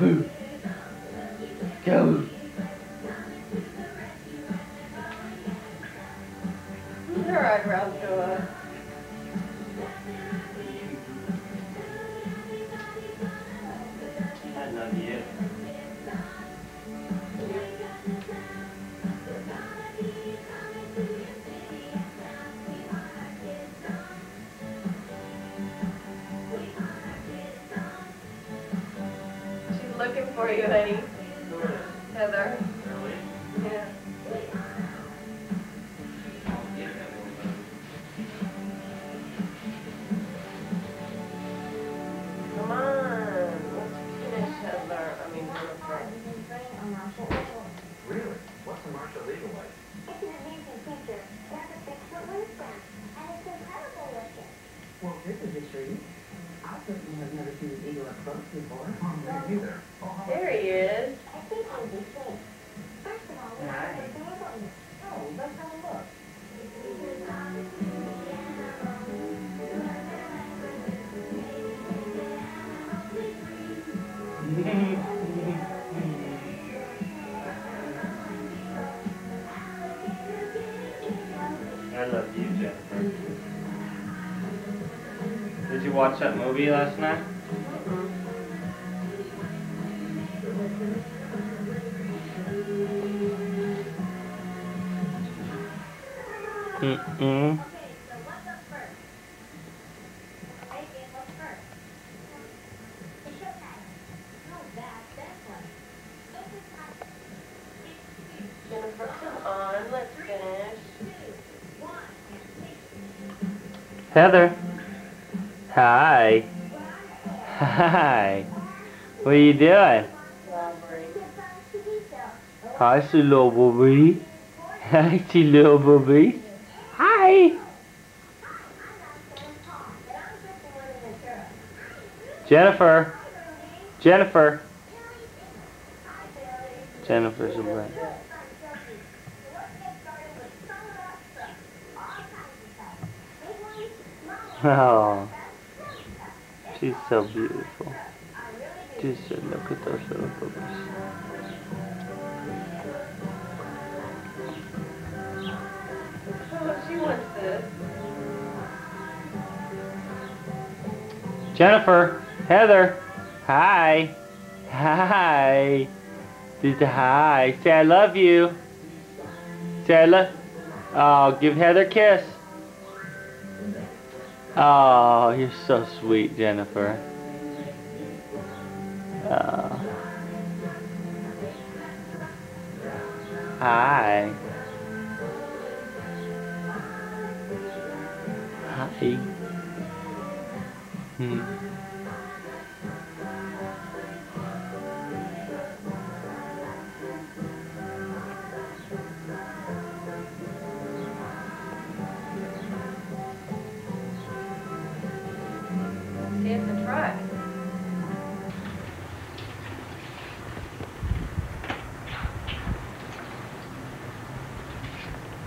Boo. Go. She's for you, honey. Heather. Yeah. Come on. Let's finish Heather. I mean, Jennifer. Really? What's the martial eagle like? It's an amazing feature. It has a six-foot wingspan, and it's incredible looking. Well, this is a treat. I certainly have never seen an eagle up close before. Oh, me neither. There he is. Watch that movie last night? Mm-mm. Okay, so what's up first? Hey, Jim, what's first? The showtime. No, that, that one. This is my... Jennifer, come on. Let's finish. Heather. Hi. Hi. What are you doing? Hi, she little booby. Hi, she little booby. Hi. Jennifer. Jennifer. Jennifer's a rat. Oh, she's so beautiful. Just uh, look at those little boobies. Oh, she wants this. Jennifer, Heather, hi, hi, just hi. Say I love you. Say I love. Oh, give Heather a kiss. Oh, you're so sweet, Jennifer. Oh. Hi. Hi. Hmm.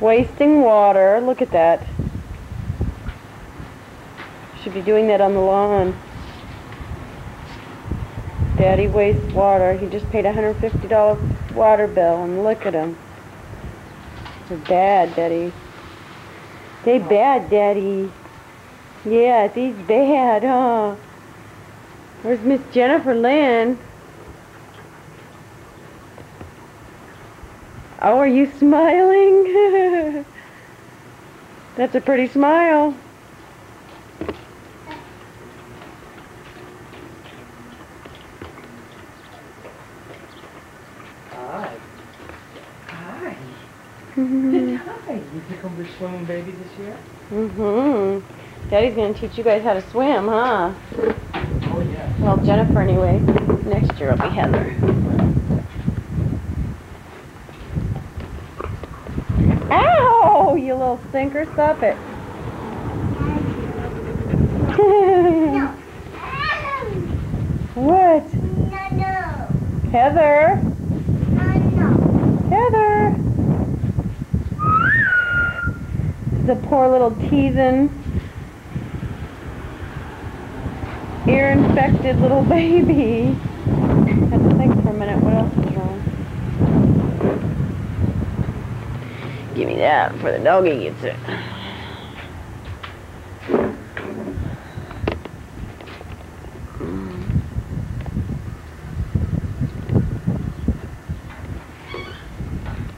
Wasting water. Look at that. Should be doing that on the lawn. Daddy wastes water. He just paid a $150 water bill, and look at him. They're bad, Daddy. They bad, Daddy. Yeah, he's bad, huh? Where's Miss Jennifer Lynn? Oh, are you smiling? That's a pretty smile. Hi. Hi. Hi. You think I'm the swimming baby this year? Mm-hmm. Daddy's gonna teach you guys how to swim, huh? Oh yeah. Well, Jennifer anyway. Next year it'll be Heather. Ow! You little stinker, stop it. What? No, no. Heather? Heather! The poor little teething, ear infected little baby. Had to think for a minute what else was wrong. Give me that before the doggy gets it.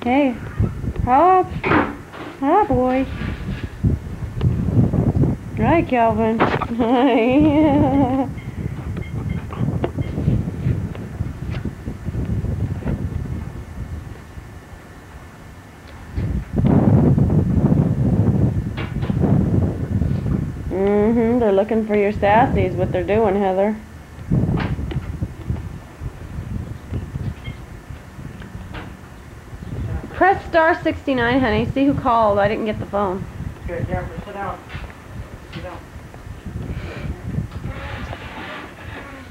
Hey, hop, hop, boy. Right, Calvin. Mm-hmm, they're looking for your sassy is what they're doing, Heather. Press star 69, honey. See who called. I didn't get the phone. Here, Jennifer, sit down. Sit down.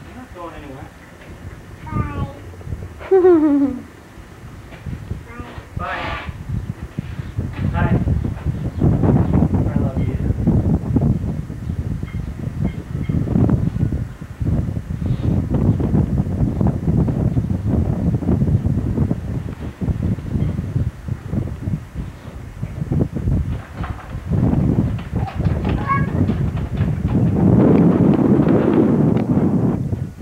You're not going anywhere. Bye. Bye. I love you.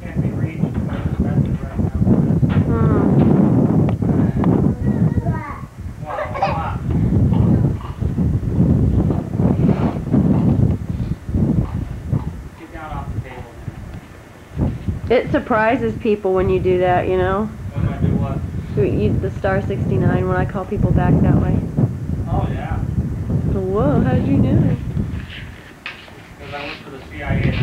Can't be reached. That's it right now. Hmm. Wow, wow. Get down off the table. It surprises people when you do that, you know? When I do what? You, the star 69 when I call people back that way. Oh, yeah. Whoa, how'd you know? Because I work for the CIA. Just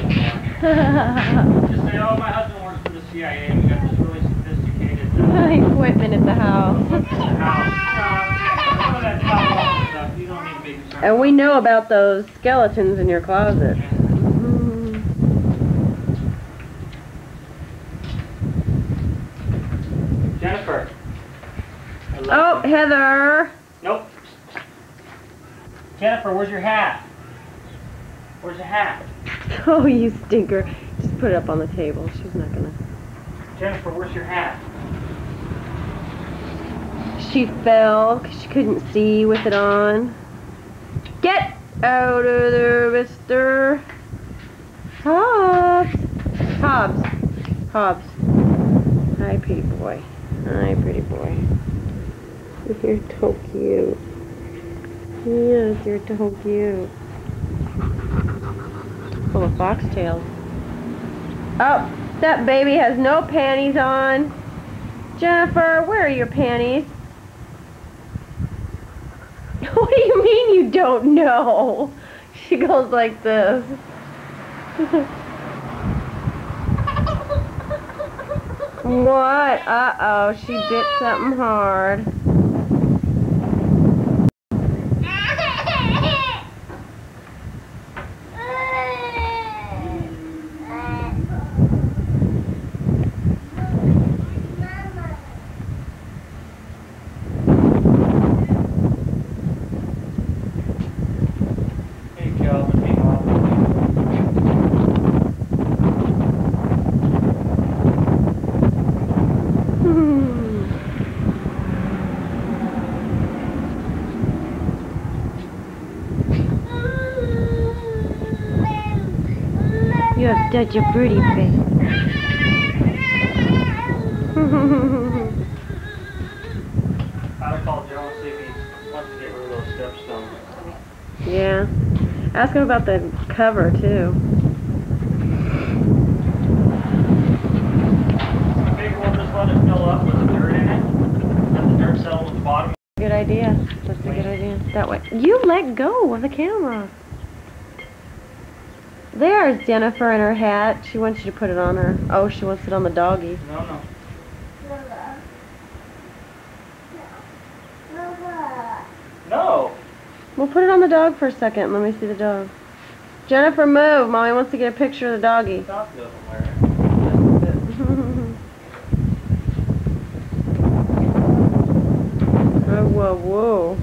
say, oh, my husband works for the CIA. We got this really sophisticated uh, Equipment at the house. in the house. Some of that top stuff. You don't need to be concerned. And we know about those skeletons in your closet. Yeah. Mhm. Jennifer. I love Oh. Heather. Nope. Jennifer, where's your hat? Where's the hat? Oh, you stinker. Just put it up on the table. She's not gonna. Jennifer, where's your hat? She fell 'cause she couldn't see with it on. Get out of there, mister. Hobbs. Hobbs. Hobbs. Hi, pretty boy. Hi, pretty boy. You're so cute. Yes, you're so cute. Full of foxtails. Oh, that baby has no panties on. Jennifer, where are your panties? What do you mean you don't know? She goes like this. what? Uh-oh, she bit something hard. Such a pretty face. I'll call Joe and see if he wants to get rid of those stepstones. yeah. Ask him about the cover too. Maybe we'll just let it fill up with the dirt in it. Let the dirt settle at the bottom. Good idea. That's a good idea. That way. You let go of the camera. There's Jennifer in her hat. She wants you to put it on her. Oh, she wants it on the doggy. No, no. No. We'll put it on the dog for a second. Let me see the dog. Jennifer, move. Mommy wants to get a picture of the doggy. Stop doesn't it. oh, whoa, whoa.